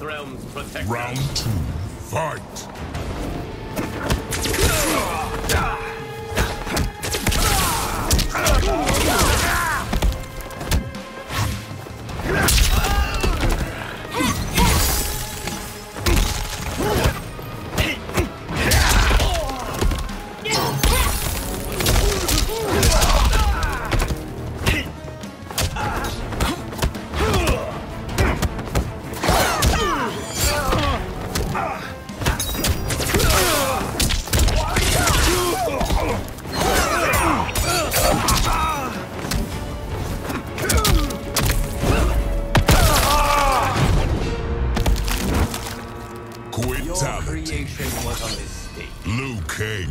Protector. Round two, fight! Your Quitality. creation was a mistake. Liu Kang